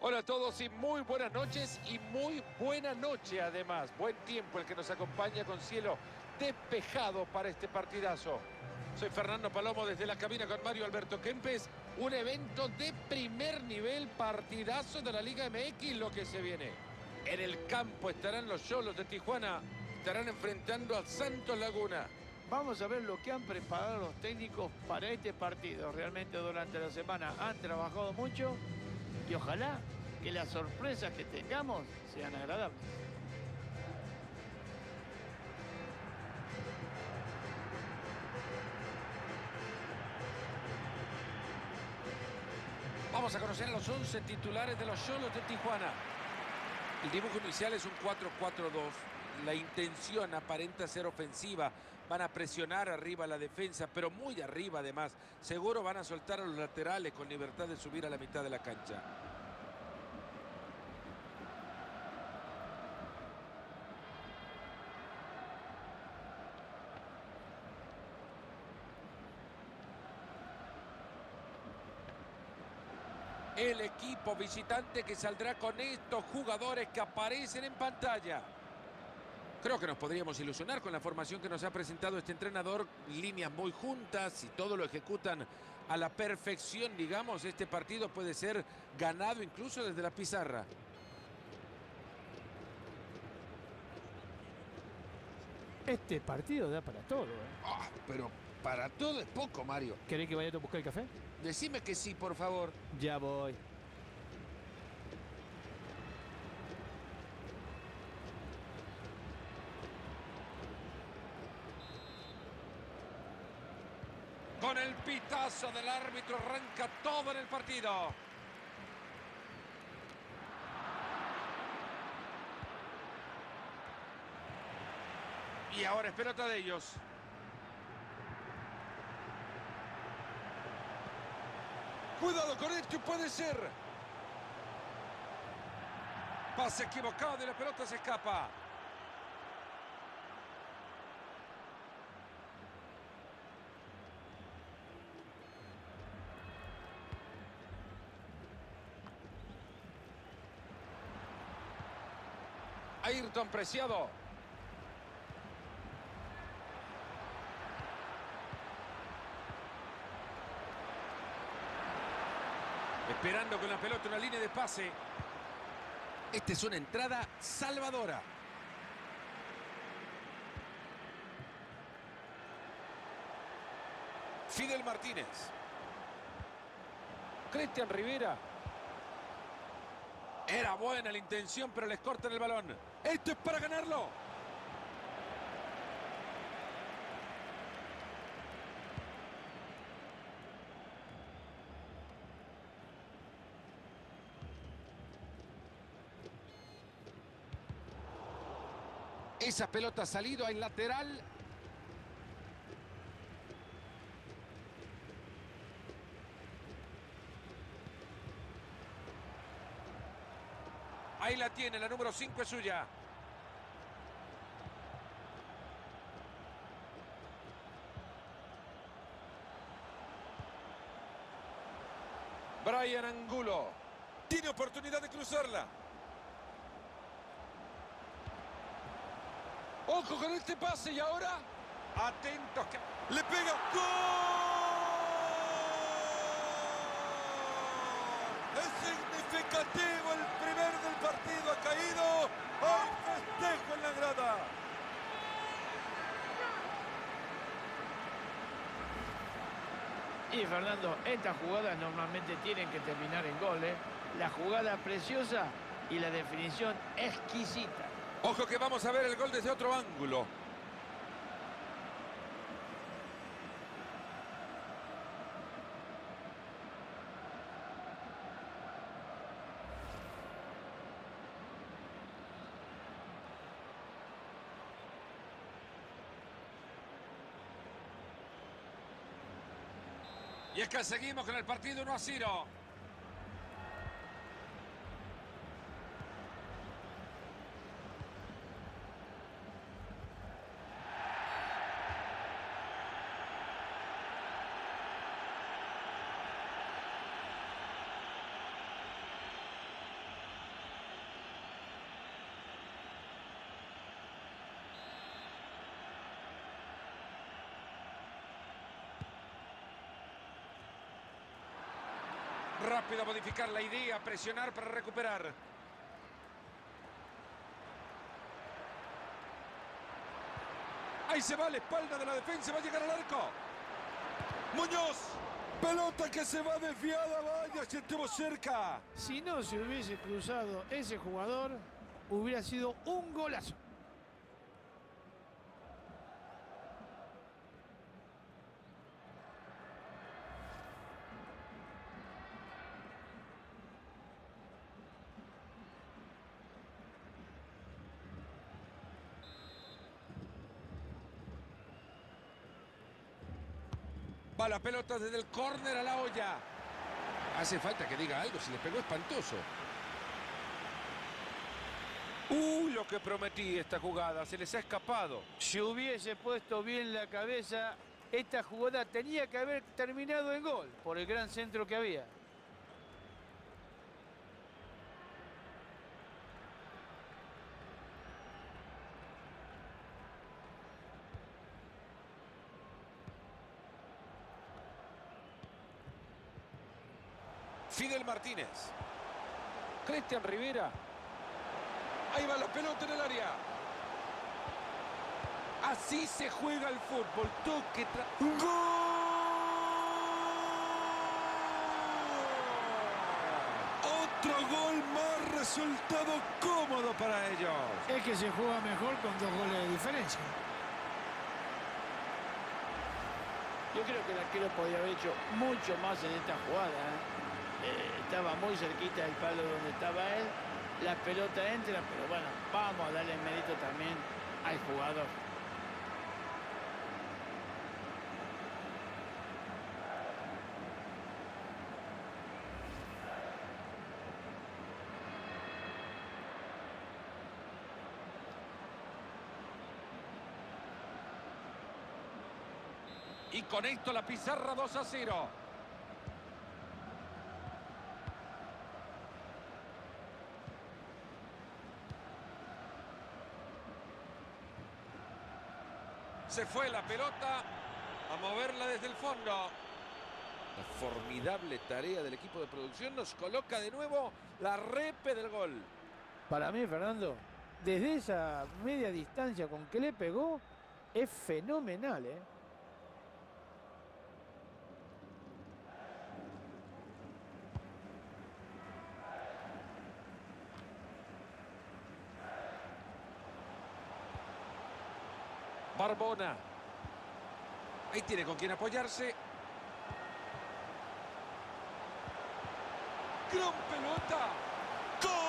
Hola a todos y muy buenas noches y muy buena noche además. Buen tiempo el que nos acompaña con cielo despejado para este partidazo. Soy Fernando Palomo desde la cabina con Mario Alberto Kempes. Un evento de primer nivel, partidazo de la Liga MX, lo que se viene. En el campo estarán los Cholos de Tijuana. Estarán enfrentando a Santos Laguna. Vamos a ver lo que han preparado los técnicos para este partido. Realmente durante la semana han trabajado mucho y ojalá que las sorpresas que tengamos sean agradables. Vamos a conocer los 11 titulares de los Cholos de Tijuana. El dibujo inicial es un 4-4-2. La intención aparenta ser ofensiva. Van a presionar arriba la defensa, pero muy arriba además. Seguro van a soltar a los laterales con libertad de subir a la mitad de la cancha. El equipo visitante que saldrá con estos jugadores que aparecen en pantalla. Creo que nos podríamos ilusionar con la formación que nos ha presentado este entrenador. Líneas muy juntas y todo lo ejecutan a la perfección, digamos. Este partido puede ser ganado incluso desde la pizarra. Este partido da para todo. ¿eh? Ah, pero para todo es poco, Mario. ¿Querés que vaya a buscar el café? Decime que sí, por favor. Ya voy. Con el pitazo del árbitro arranca todo en el partido. Y ahora es pelota de ellos. Cuidado con esto, puede ser. Pase equivocado y la pelota se escapa. Ayrton Preciado. Con la pelota una línea de pase. Esta es una entrada salvadora. Fidel Martínez. Cristian Rivera. Era buena la intención, pero les cortan el balón. Esto es para ganarlo. Esa pelota ha salido al lateral. Ahí la tiene, la número 5 es suya. Brian Angulo. Tiene oportunidad de cruzarla. Ojo con este pase y ahora atentos que le pega ¡Gol! Es significativo el primer del partido ha caído. Hay festejo en la grada. Y Fernando, estas jugadas normalmente tienen que terminar en goles. La jugada preciosa y la definición exquisita. Ojo que vamos a ver el gol desde otro ángulo. Y es que seguimos con el partido 1 a 0. Rápido a modificar la idea, presionar para recuperar. Ahí se va la espalda de la defensa, va a llegar al arco. Muñoz. Pelota que se va desviada, vaya, si estuvo cerca. Si no se hubiese cruzado ese jugador, hubiera sido un golazo. La pelota desde el córner a la olla. Hace falta que diga algo, si le pegó espantoso. Uy, lo que prometí esta jugada, se les ha escapado. Si hubiese puesto bien la cabeza, esta jugada tenía que haber terminado en gol por el gran centro que había. Fidel Martínez. Cristian Rivera. Ahí va la pelota en el área. Así se juega el fútbol. Toque. ¡Gol! Otro gol más. Resultado cómodo para ellos. Es que se juega mejor con dos goles de diferencia. Yo creo que el arquero podría haber hecho mucho más en esta jugada. ¿eh? Eh, estaba muy cerquita del palo donde estaba él. La pelota entra, pero bueno, vamos a darle mérito también al jugador. Y con esto la pizarra 2 a 0. Se fue la pelota a moverla desde el fondo. La formidable tarea del equipo de producción nos coloca de nuevo la repe del gol. Para mí, Fernando, desde esa media distancia con que le pegó, es fenomenal, ¿eh? Barbona. Ahí tiene con quién apoyarse. Gran pelota. ¡Gol!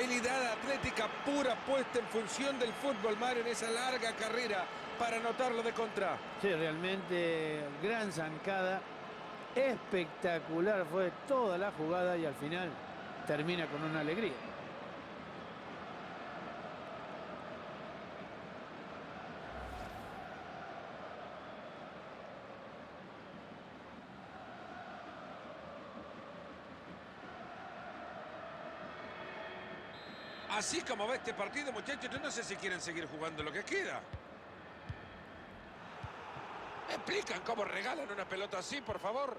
Habilidad atlética pura puesta en función del fútbol, Mario, en esa larga carrera para anotarlo de contra. Sí, realmente gran zancada. Espectacular fue toda la jugada y al final termina con una alegría. Así como va este partido, muchachos, yo no sé si quieren seguir jugando lo que queda. ¿Me explican cómo regalan una pelota así, por favor?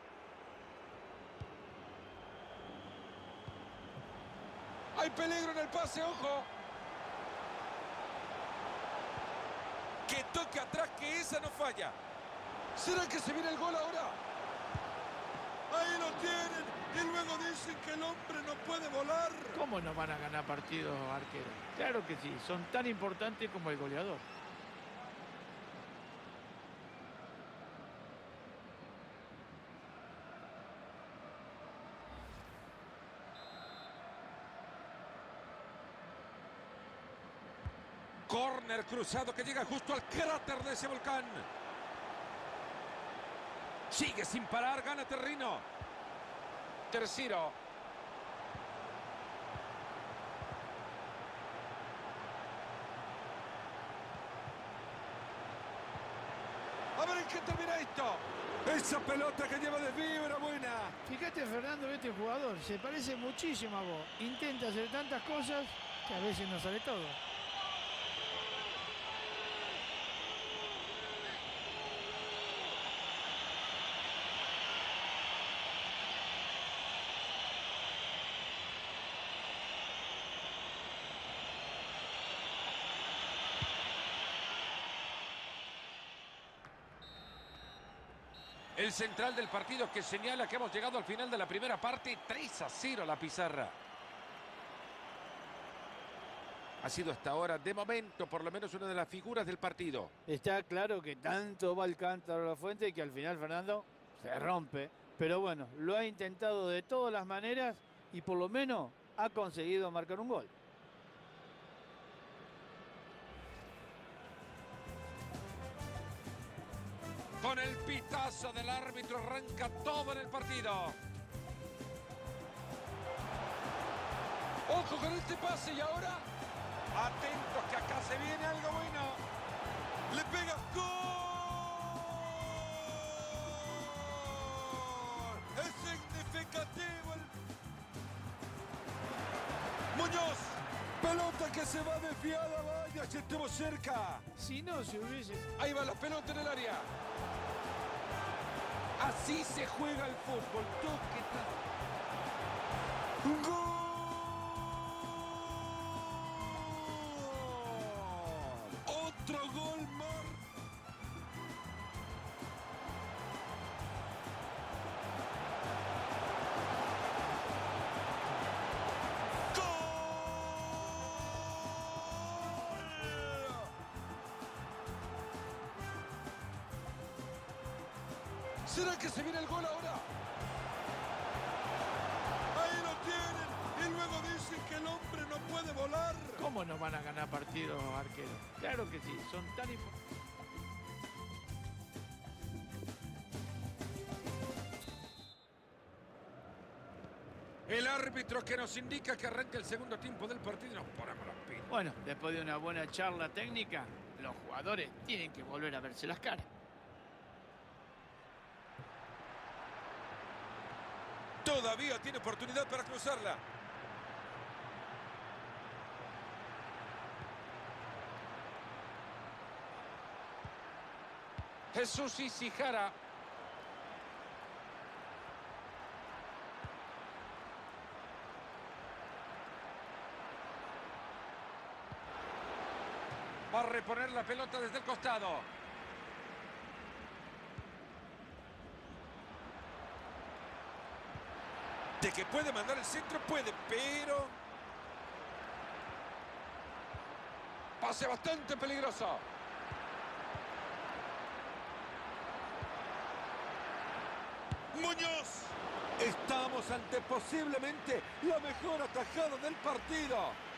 Hay peligro en el pase, ojo. Que toque atrás, que esa no falla. ¿Será que se viene el gol ahora? Ahí lo tienen. Y luego dicen que el hombre no puede volar. ¿Cómo no van a ganar partidos, arquero? Claro que sí, son tan importantes como el goleador. Corner cruzado que llega justo al cráter de ese volcán. Sigue sin parar, gana Terrino. Tercero. A ver en que termina esto. Esa pelota que lleva desvío era buena. Fíjate, Fernando, este jugador se parece muchísimo a vos. Intenta hacer tantas cosas que a veces no sale todo. El central del partido que señala que hemos llegado al final de la primera parte. 3 a 0 la pizarra. Ha sido hasta ahora, de momento, por lo menos una de las figuras del partido. Está claro que tanto va el cántaro la fuente que al final Fernando se rompe. Pero bueno, lo ha intentado de todas las maneras y por lo menos ha conseguido marcar un gol. El pitazo del árbitro arranca todo en el partido. Ojo con este pase y ahora atentos que acá se viene algo bueno. Le pega gol. Es significativo el Muñoz. Pelota que se va desviada, vaya, si estuvo cerca. Si no se hubiese... Ahí va la pelota en el área. Así se juega el fútbol. Toque. ¿Será que se viene el gol ahora? Ahí lo tienen. Y luego dicen que el hombre no puede volar. ¿Cómo no van a ganar partidos arqueros? Claro que sí, son tan importantes. El árbitro que nos indica que arranca el segundo tiempo del partido y nos ponemos los pinos. Bueno, después de una buena charla técnica, los jugadores tienen que volver a verse las caras. Todavía tiene oportunidad para cruzarla. Jesús Isijara. Va a reponer la pelota desde el costado. De que puede mandar el centro, puede, pero... Pase bastante peligroso. Muñoz. Estamos ante posiblemente la mejor atajada del partido.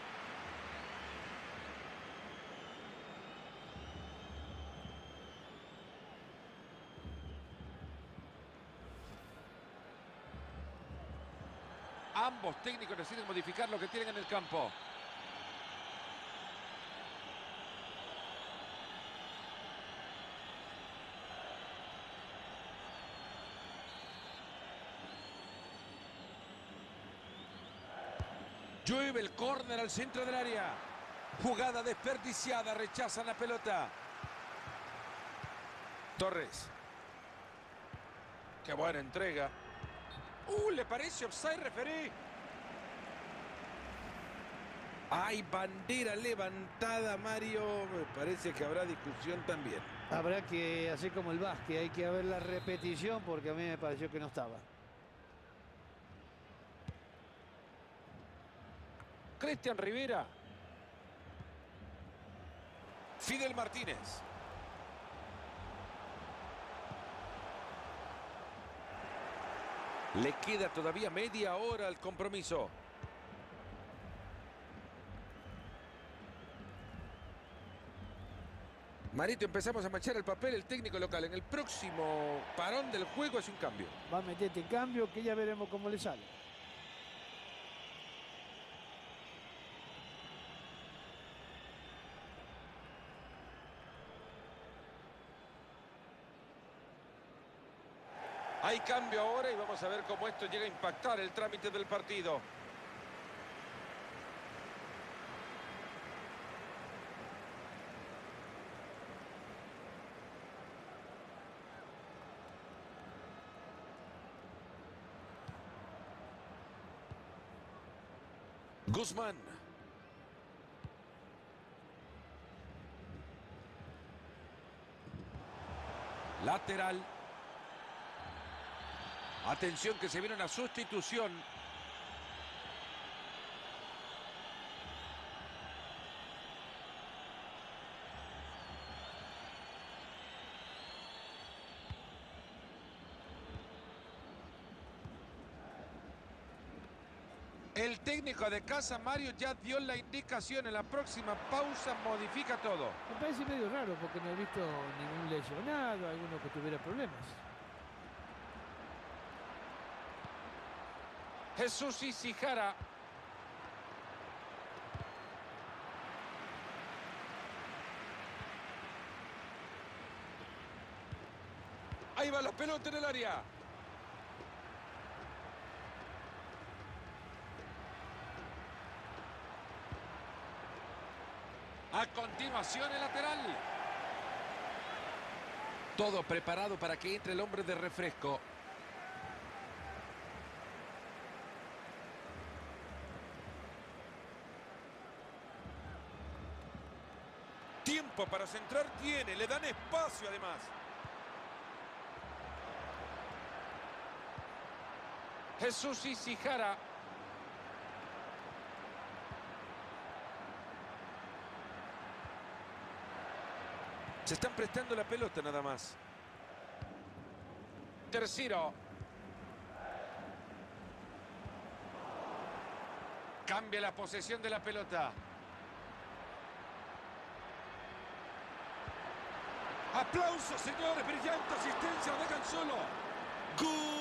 Ambos técnicos deciden modificar lo que tienen en el campo. Llueve el córner al centro del área. Jugada desperdiciada, rechazan la pelota. Torres. Qué buena entrega. Uh, le parece offside referee. Hay bandera levantada, Mario. Me parece que habrá discusión también. Habrá que hacer como el básquet, hay que ver la repetición porque a mí me pareció que no estaba. Cristian Rivera. Fidel Martínez. Le queda todavía media hora al compromiso. Marito, empezamos a manchar el papel el técnico local. En el próximo parón del juego es un cambio. Va a meterte cambio que ya veremos cómo le sale. Cambio ahora y vamos a ver cómo esto llega a impactar el trámite del partido. Guzmán. Lateral. Atención que se viene una sustitución. El técnico de casa, Mario, ya dio la indicación. En la próxima pausa modifica todo. Me parece medio raro porque no he visto ningún lesionado, alguno que tuviera problemas. Jesús Isijara. Ahí va la pelota en el área. A continuación el lateral. Todo preparado para que entre el hombre de refresco. Tiempo para centrar tiene, le dan espacio además. Jesús Isijara. Se están prestando la pelota nada más. Tercero. Cambia la posesión de la pelota. Aplausos, señores. Brillante asistencia. Dejan solo. Gol.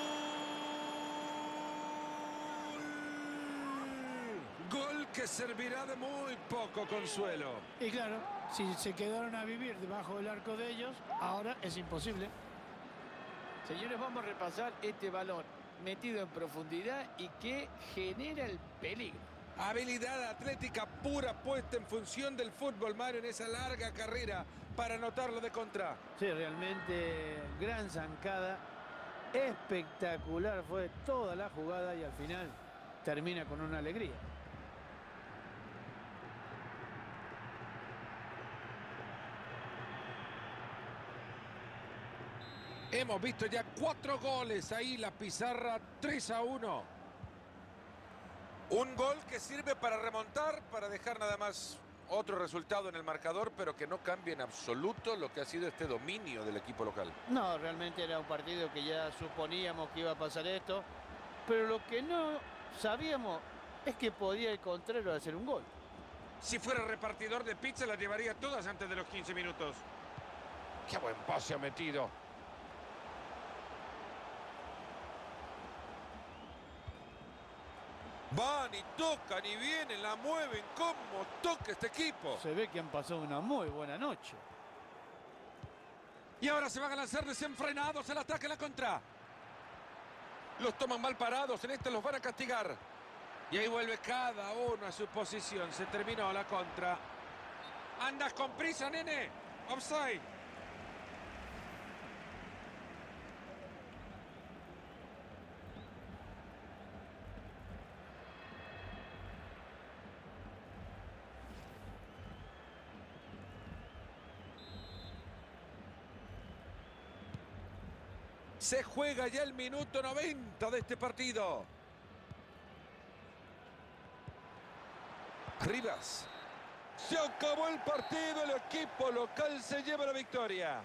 Gol que servirá de muy poco consuelo. Y claro, si se quedaron a vivir debajo del arco de ellos, ahora es imposible. Señores, vamos a repasar este balón metido en profundidad y que genera el peligro. Habilidad atlética pura puesta en función del fútbol, Mario, en esa larga carrera para anotarlo de contra. Sí, realmente gran zancada. Espectacular fue toda la jugada y al final termina con una alegría. Hemos visto ya cuatro goles ahí, la pizarra 3 a 1. Un gol que sirve para remontar, para dejar nada más otro resultado en el marcador, pero que no cambie en absoluto lo que ha sido este dominio del equipo local. No, realmente era un partido que ya suponíamos que iba a pasar esto, pero lo que no sabíamos es que podía el contrario hacer un gol. Si fuera repartidor de pizza, las llevaría todas antes de los 15 minutos. Qué buen pase ha metido. Van y tocan y vienen, la mueven. ¿Cómo toca este equipo? Se ve que han pasado una muy buena noche. Y ahora se van a lanzar desenfrenados el ataque a la contra. Los toman mal parados, en este los van a castigar. Y ahí vuelve cada uno a su posición. Se terminó la contra. Andas con prisa, nene. Offside. Se juega ya el minuto 90 de este partido. Rivas. Se acabó el partido, el equipo local se lleva la victoria.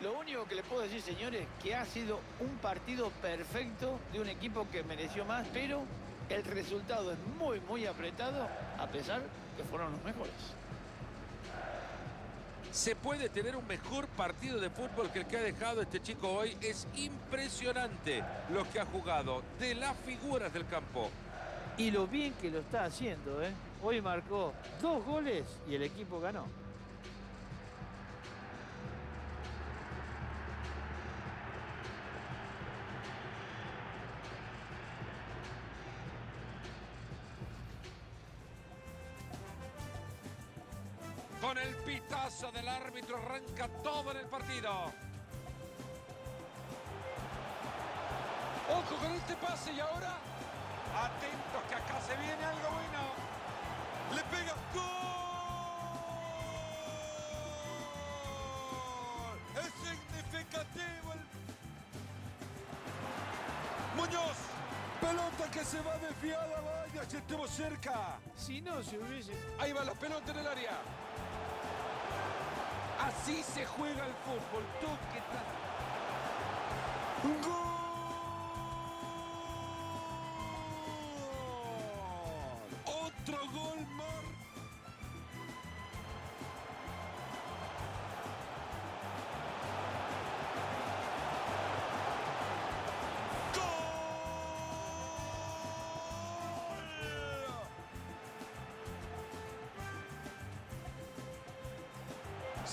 Lo único que le puedo decir, señores, que ha sido un partido perfecto de un equipo que mereció más, pero el resultado es muy, muy apretado, a pesar que fueron los mejores. Se puede tener un mejor partido de fútbol que el que ha dejado este chico hoy. Es impresionante lo que ha jugado de las figuras del campo. Y lo bien que lo está haciendo, ¿eh? Hoy marcó dos goles y el equipo ganó. Del árbitro arranca todo en el partido. Ojo con este pase y ahora atentos que acá se viene algo bueno. Le pega gol. Es significativo el Muñoz. Pelota que se va desviada, vaya, si estuvo cerca. Si no, se hubiese... Ahí va la pelota en el área. Así se juega el fútbol. Toque.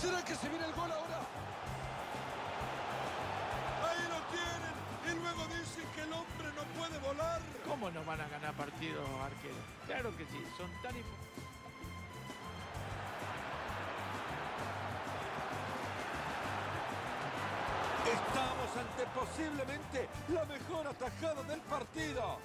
¿Será que se viene el gol ahora? Ahí lo tienen. Y luego dicen que el hombre no puede volar. ¿Cómo no van a ganar partidos arqueros? Claro que sí, son tan importantes. Estamos ante posiblemente la mejor atajada del partido.